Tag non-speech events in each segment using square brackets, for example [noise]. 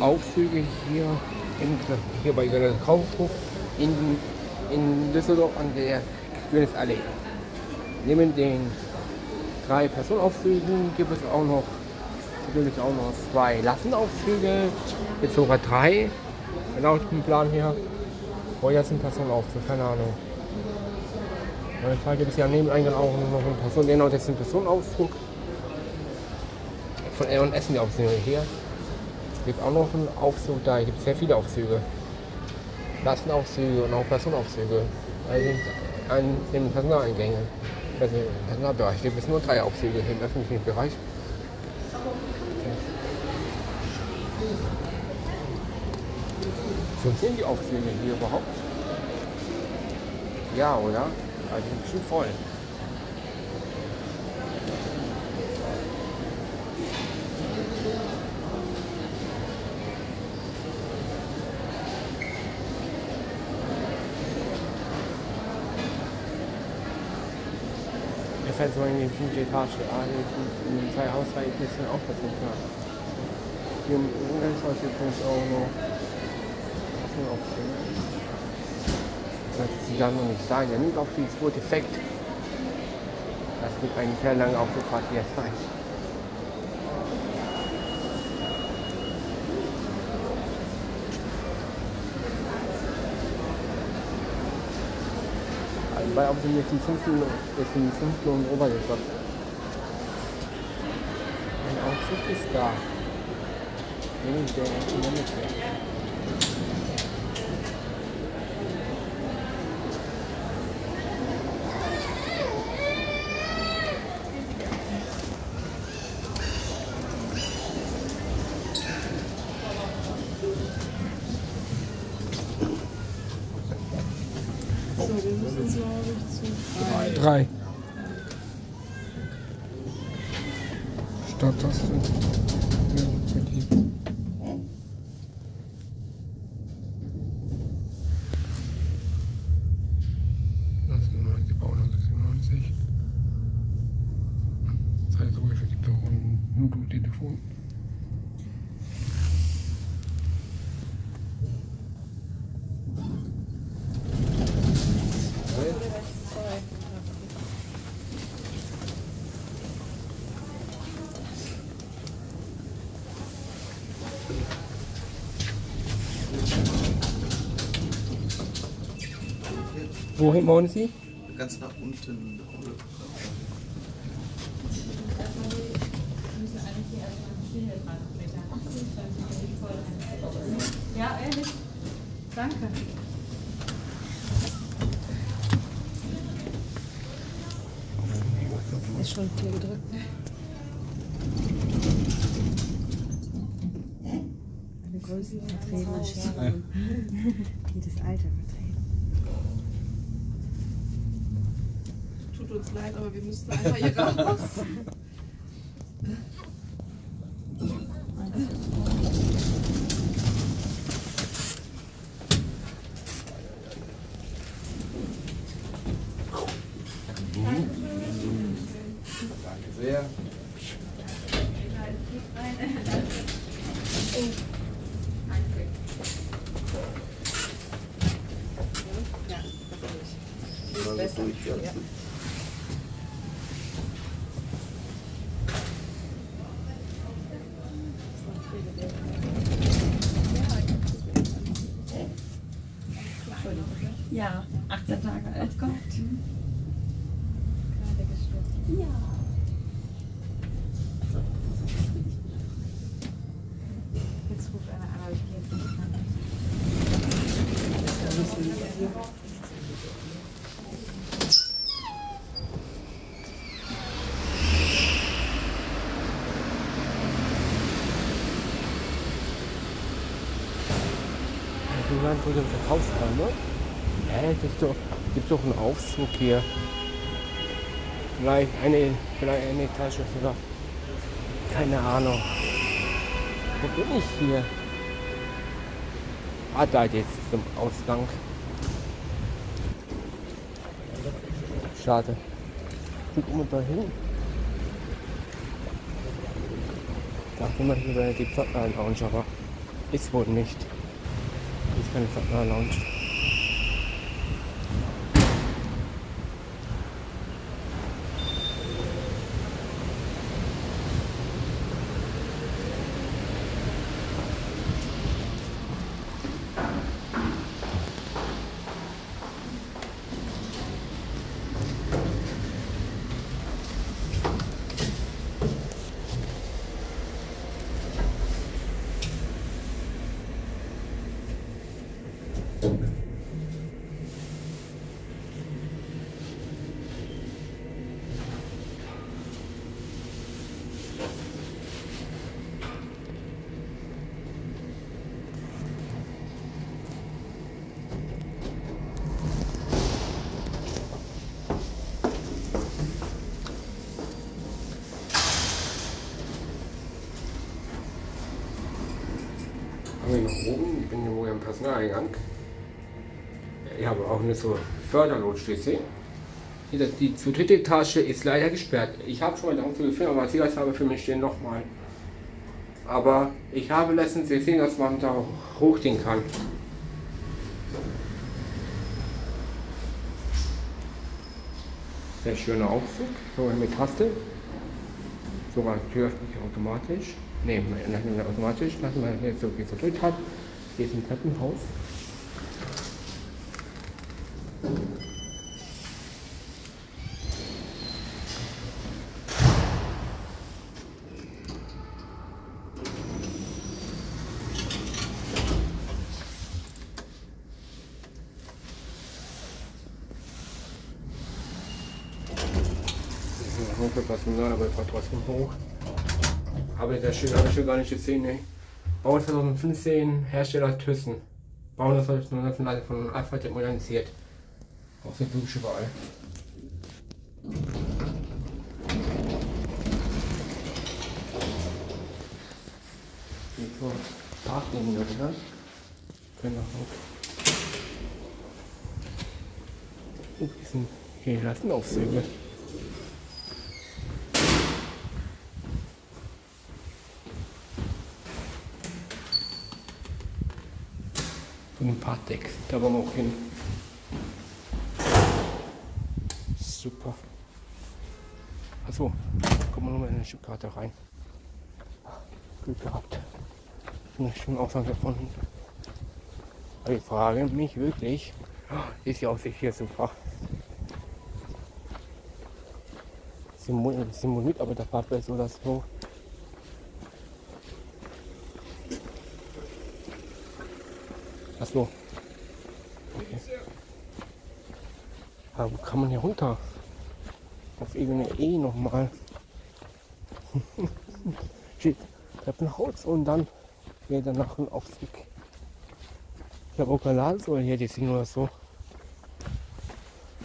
Aufzüge hier, in, hier bei der Kaufhof in, in Düsseldorf an der Königsallee. Neben den drei Personenaufzügen gibt es auch noch natürlich auch noch zwei Lassenaufzüge, jetzt sogar drei, laut dem Plan hier. Oh, jetzt ein Personenaufzug, keine Ahnung. Frage gibt es ja neben Eingang auch noch einen Person, genau, das ist ein Personenaufzug. Von L und Essen die Aufzüge hier. Gibt auch noch einen Aufzug da, es gibt sehr viele Aufzüge. Lastenaufzüge und auch Personenaufzüge. Also an den Personaleingängen. Also im Personalbereich gibt es nur drei Aufzüge im öffentlichen Bereich. Funktionieren die Aufzüge hier überhaupt? Ja, oder? Also bestimmt voll. Mir fällt so in die fünfte Etage. Sind in zwei Haushalten ist auch was klar. Hier im Umgangshaus gibt es auch noch. Sind auch Das sie kann noch nicht sein. Er nimmt auf die zweite Effekt. Das wird eigentlich sehr lange aufgefahrt hier sein. Bei ob sie jetzt im fünften, ist im fünften und Obergeschoss. Ein Aufzug ist da. Nee, der ist Mitte. So, wir müssen drei. Drei. Starttaste. Ja, für die. Die bauen 96. Zeitungsgeschäft gibt auch ein Notruftelefon. Wohin wollen Sie? Ganz nach unten. Ja, ehrlich? Danke. Ist schon viel gedrückt. Alle Größen vertreten, Scherben. Jedes Alter vertreten. Tut uns leid, aber wir müssten einfach hier raus. Durch, ja. Ja, 18 Tage alt. Gott. Ja. Jetzt ruft einer an, aber ich gehe jetzt nicht ran. Waren wohl im Verkaufsraum, ne? Hä, gibt doch, gibt doch einen Aufzug hier. Vielleicht eine, vielleicht eine Etage sogar. Keine Ahnung. Wo bin ich hier? Ah, da jetzt zum Ausgang. Schade. Guck mal da hin. Ich dachte immer, hier wäre die Pförtner-Lounge, aber Ist wohl nicht. Ist keine Partner Lounge. Kommen wir nach oben, ich bin hier wohl im Personaleingang. Ich habe auch eine so Förderlotschlüssel. Die, zur dritte Etage ist leider gesperrt. Ich habe schon mal darum gefilmt, aber Sicherheitshalber für mich stehen nochmal. Aber ich habe letztens gesehen, dass man da hochgehen kann. Sehr schöner Aufzug, so mit Taste. Sogar die Tür öffnet sich automatisch. Ne, nicht automatisch, lassen wir jetzt so gedrückt hat. Hier ist ein Treppenhaus. Hoch für Personal, aber ich fahre trotzdem hoch. Aber der Schild habe ich schon gar nicht gesehen, ne? Bau 2015, Hersteller Thyssen. Bau 2019 von Alpha modernisiert. Auch sehr Dusche überall. Hier so Parkding wieder. Können auch. Oh, die sind hier lassen ein paar Decks. Da wollen wir auch hin. Super. Achso, gucken wir nochmal in die Schiffkarte rein. Glück gehabt. Eine schöne Aussage gefunden. Aber ich frage mich wirklich, ist die Aussicht hier super? Simul- Simuliert aber der Parkplatz oder so. Achso. Okay. Aber wo kann man hier runter? Auf Ebene E nochmal. [laughs] Steht Treppenhaus und dann wieder nach dem Aufzug. Ich habe auch Ladesäule hier, die sind oder so.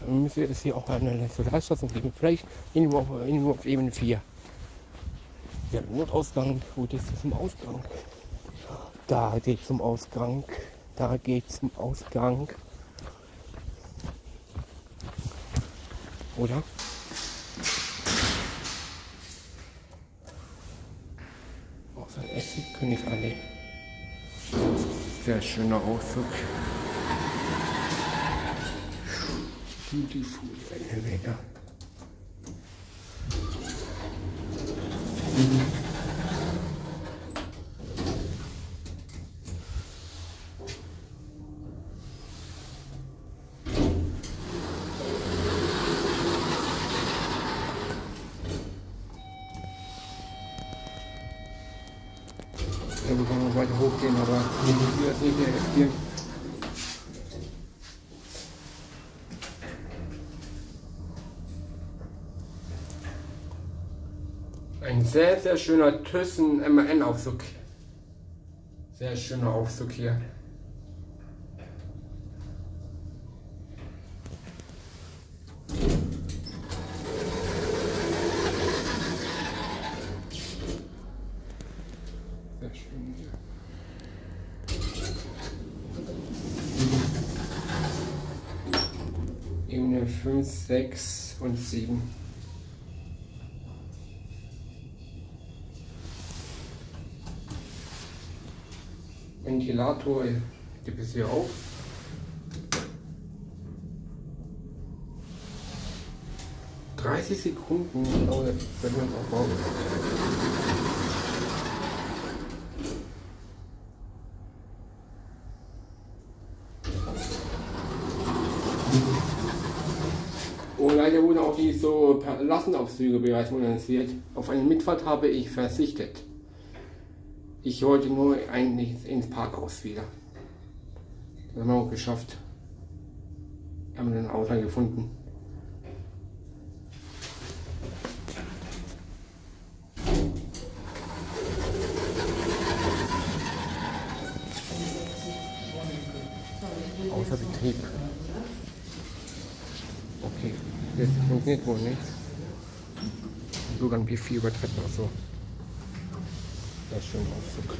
Dann müsste es hier auch eine Solarstraße geben. Vielleicht irgendwo auf, irgendwo auf Ebene 4. Ja, Notausgang. Wo ist zum Ausgang? Da geht zum Ausgang. Da geht zum Ausgang. Oder? Außer Essen Königsallee. Sehr schöner Ausdruck. Beautiful Elevator. Ja, wir können noch weiter hochgehen, aber wir müssen jetzt nicht mehr riskieren. Ein sehr, sehr schöner Thyssen MAN-Aufzug. Sehr schöner Aufzug hier. Sehr schön hier. Ebene 5, 6 und 7. Ventilator gibt es hier auch. Dreißig Sekunden, werden wir uns auch brauchen. Und leider wurden auch die so Lastenaufzüge bereits modernisiert. Auf eine Mitfahrt habe ich verzichtet. Ich wollte nur eigentlich ins Parkhaus wieder. Das haben wir auch geschafft. Haben den Auto gefunden. Außer Betrieb. Okay, das funktioniert wohl nicht. Sogar ein P4 übertreffen auch so. Das ein Aufzug.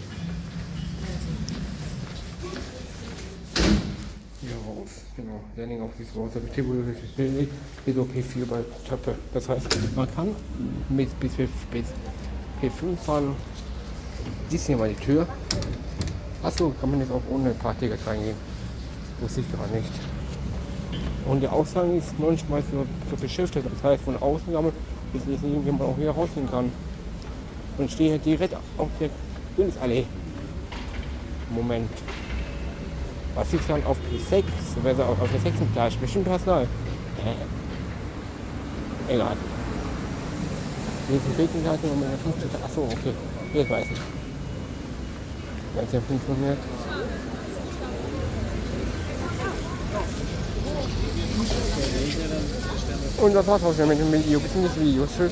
Hier raus, genau. Landing auf dieses Wasser. Hier so P4 bei Treppe. Das heißt, man kann bis, bis, bis, bis P5 fahren. Dies hier mal die Tür. Achso, kann man jetzt auch ohne Parkticket reingehen. Wusste ich gar nicht. Und der Ausgang ist manchmal so, so beschriftet. Das heißt, von außen kann man, bis ich irgendjemand auch hier rausgehen kann. Und stehe direkt auf der Bundesallee. Moment. Was ist dann auf P6? Also auf der 6. Etage. Bestimmt Personal. Äh. Egal. Hier ist die Regenleitung und meine 50. Achso, okay. Jetzt weiß ich. Ja funktioniert. Und das war's auch schon mit dem Video. Bis zum nächsten Video. Tschüss.